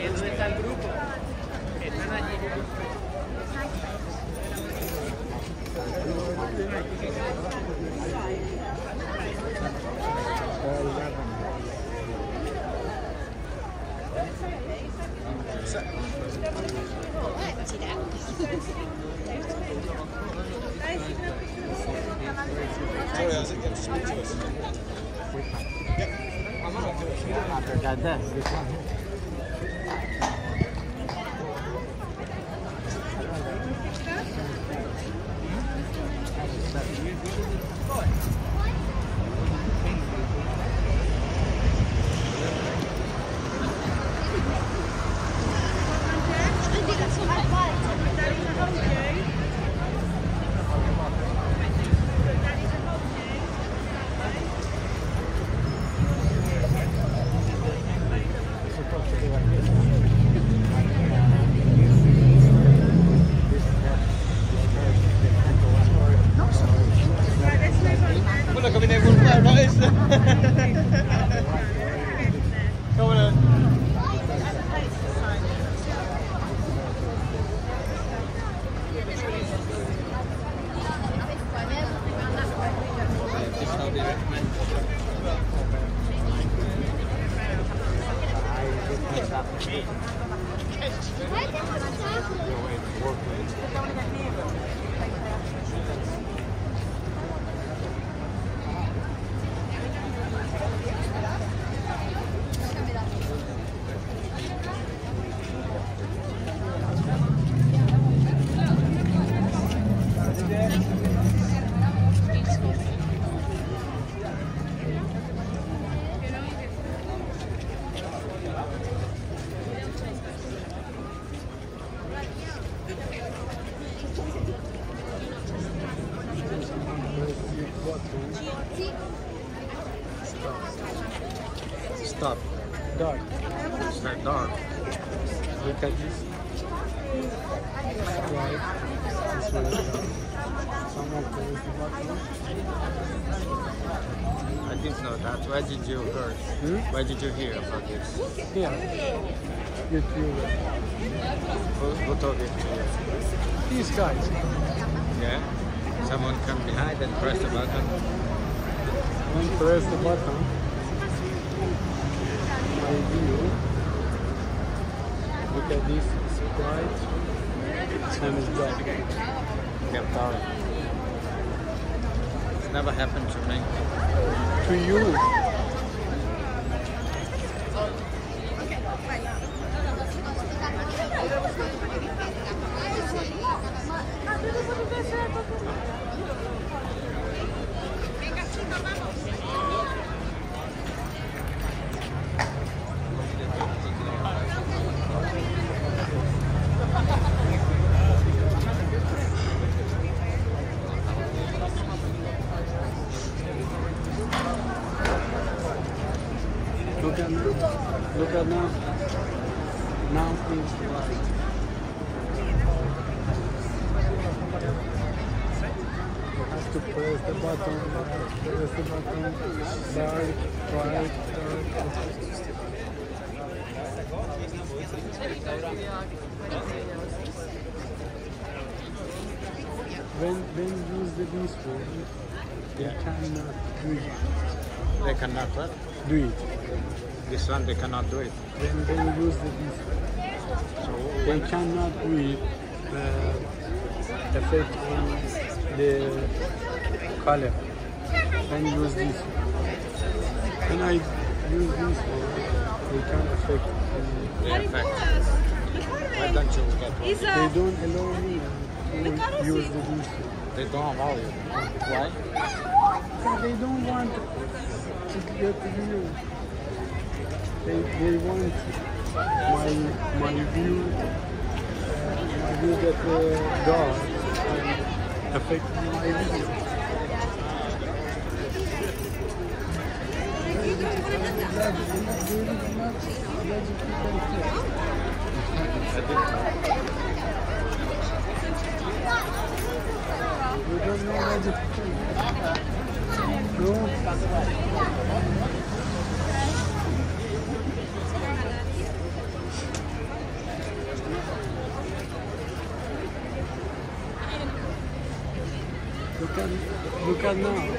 Él no está el going to I'm not going to do it. Wait, work, Right. This. Someone press the button. I didn't know that. Where did you hear? Hmm? Where did you hear about this? Here. YouTube. Who, who told it to you? These guys. Yeah? Someone come behind and press the button. When press the button, my view. Look at this. It's bright. Dark. It's never happened to me. To you. Look at now. Look at now. Now it's light. You have to press the button, press the button, dark, bright, dark. When, when you use the disco, you Yeah. cannot do it. They cannot what? Do it. This one they cannot do it. When, when use the disco. So they cannot read uh, the effect on the color and use this when I use this one they can affect the effect. Why don't you get one? They don't allow me to use the disco They don't allow you. Why? they don't want to. Get view they, they want my my view my view that the God and affect my view You You don't know where. Look at, look at now.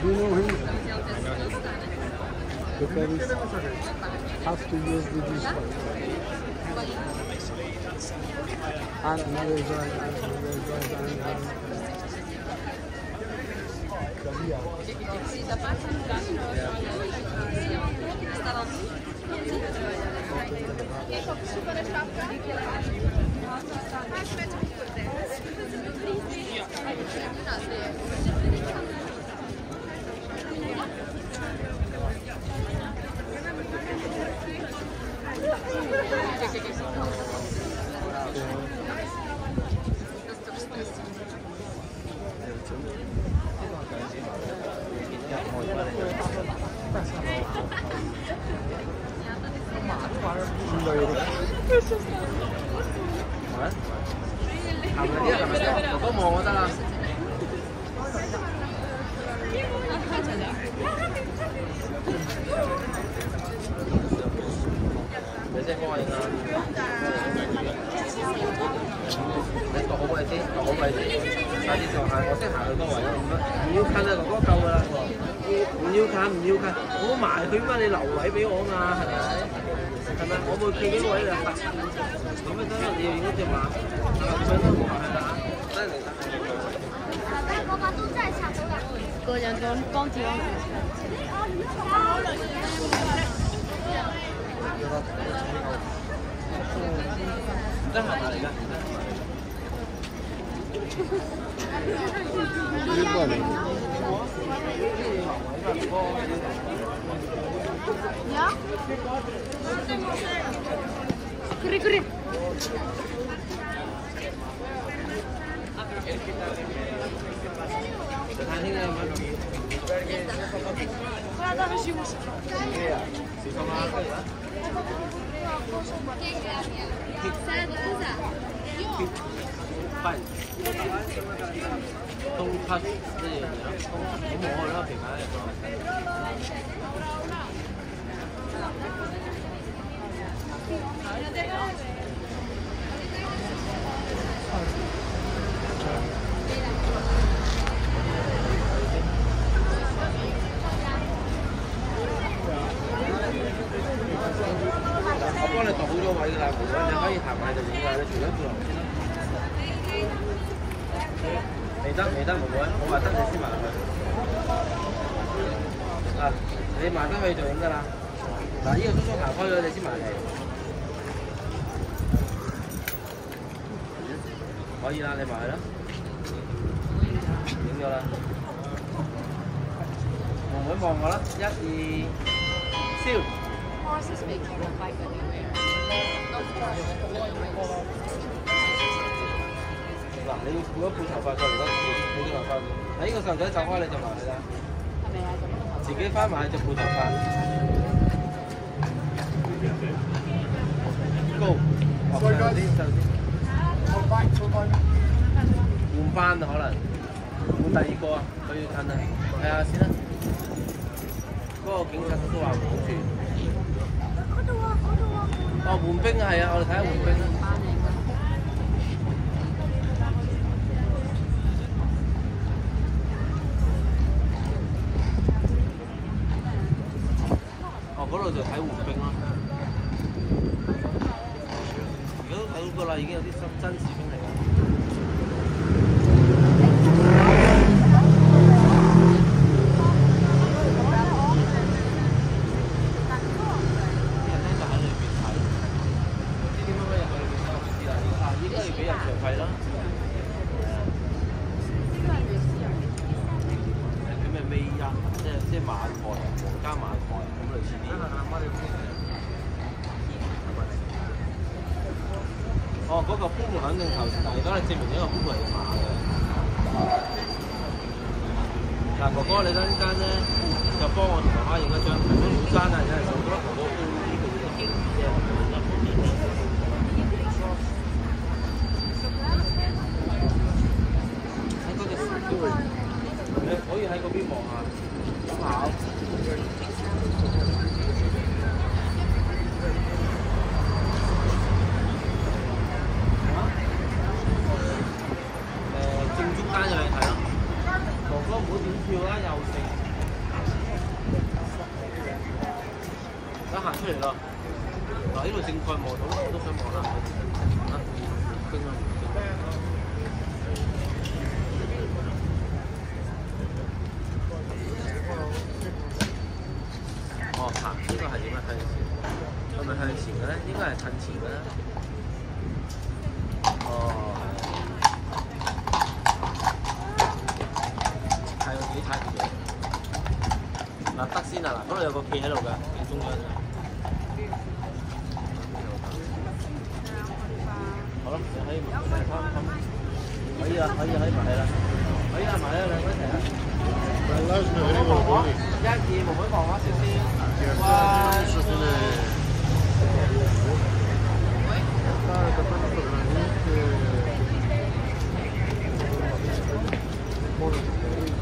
Do you know him? The Paris to use the digital. And another joy, another joy, another Yeah. 我得啦。你先幫我影啦。你度好位先，度好位先。快啲坐下，我識行去嗰位啦。唔要近啊，哥哥夠㗎啦。唔要近，唔要近，我埋佢嘛，你留位俾我嘛，係咪？係咪？我會企幾位就咁咪？得啦。你要影一隻馬，咁樣都唔係啦。得嚟得。個人講光子光。得閒嚟㗎。日本。Ya? Kuri kuri. Phải. 都他自己东，都母后那个。可以啦，你埋去啦。影咗啦。妹妹望我啦，一二，燒。Horses make you look like a new 嗱，嗱，你要如果配頭髮過嚟嗰陣時，你啲頭髮，嗱呢個細路仔走開你就埋去啦，係咪啊？自己翻埋就配頭髮。高，哦細路啲細路啲。换班啊，可能换第二个啊，佢要近啊，睇下先啦。嗰个警察叔叔话唔好住。哦，换兵啊，系啊，我哋睇下换兵啦。哦，嗰度就睇换兵啦。 個啦，已經有啲真真士兵嚟啦。啲人咧就喺裏邊睇，唔知點解入去裏邊睇，我唔知啦。啊，應該要俾入場費啦。叫咩尾一？即係即係馬台，皇家馬台咁類似啲。哦，嗰、個潘門肯定頭先，但係而家你證明呢個潘門係馬嘅。嗱，哥哥你等陣間咧就幫我同媽媽影一張，如果唔山啊，有陣時我覺得哥哥都呢個都幾嘅。喺嗰隻樹標，你可以喺嗰邊望下，咁考。誒正中間有嘢睇咯，哥哥唔好點跳啦，又食。而家行出嚟啦，嗱呢度正蓋望到，我都想望下。啊，經啦。哦，行呢個係點樣向前？係咪向前嘅咧？應該係褪前嘅啦。哦，係。係我自己睇唔到。嗱得先啊！嗱，嗰度有個企喺度㗎，正中央。好啦，你可以埋嚟睇睇。可以啊，可以可以埋嚟啦。可以啊，埋啦，兩個一齊啦。一二，妹妹望下少少。哇！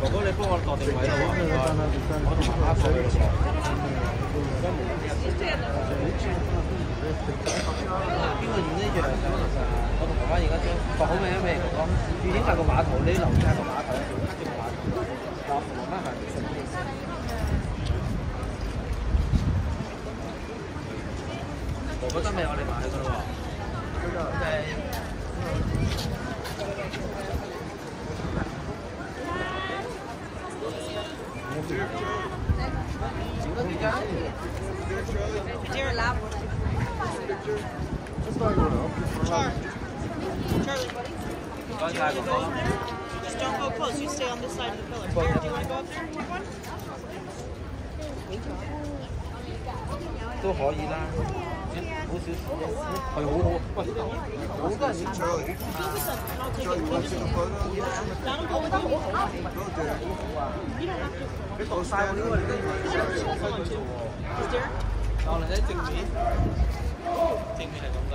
哥哥，你幫我度定位啦喎，唔該我同媽媽過去咯邊個演呢樣相其實我同媽媽而家張度好未啊未？哥哥，要影埋個碼頭，你留意下個碼頭，黑個碼頭。嗱，我同媽媽行幾十米。我覺得未有你買嘅嘞喎。都可以啦。好少少，係好好，好多人搶，好唔好，就要買十個啦。兩個都好好啊，好好啊，好好啊。依家好住，你倒曬我呢個，你都唔準。Is there？我嚟睇正面，正面係咁噶。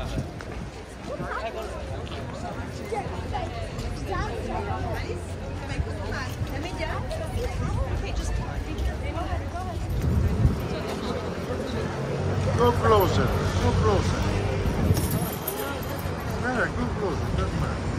Go close it. ну просто. Знаешь, ну просто, как надо.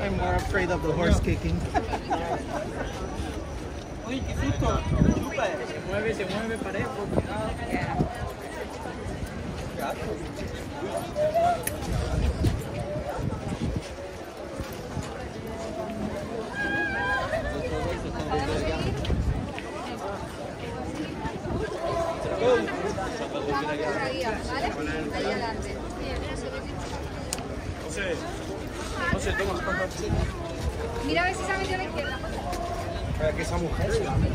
I'm more afraid of the horse kicking. ¿vale? Ahí adelante. Mira a ver si se ha metido a la izquierda. que esa mujer se la muy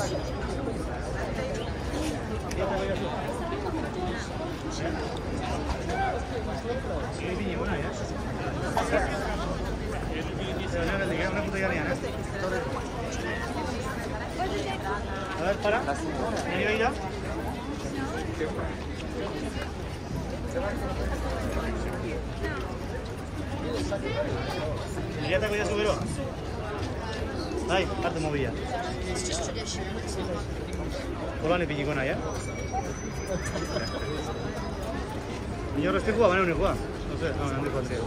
A ver, para. ¿Me ido ya? ¿Ya te ya superó? Ahí, parte movida. It's just tradition. It's not marketing. Polany binigona, yeah? Yo. No sé, no, no dijo así. Yo.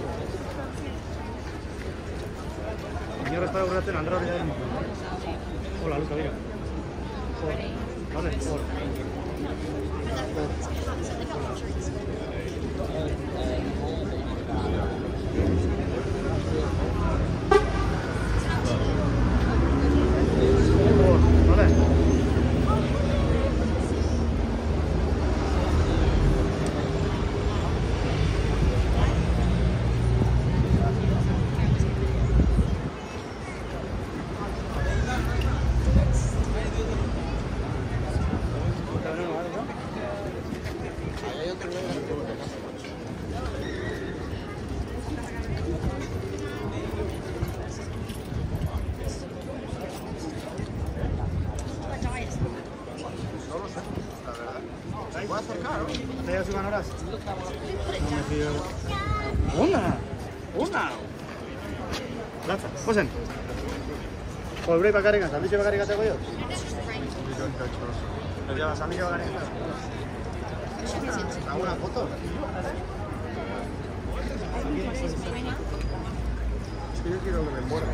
Hola, Luca, mira. Hola. Hola. Voy a acercar, ¿no? Te llevas una hora. Una. Una. Gracias. Posen. Volveré para cargar. ¿También lleva cargar te voy yo? ¿Lo llevas a mí lleva cargar? ¿Alguna foto? Es que yo quiero que me muera.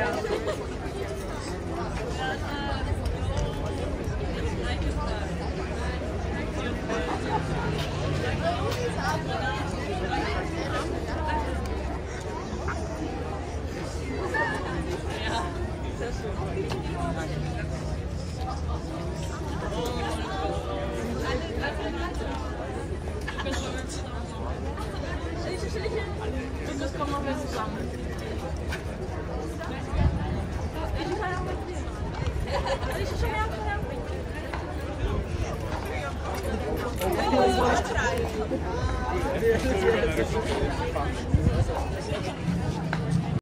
Yeah.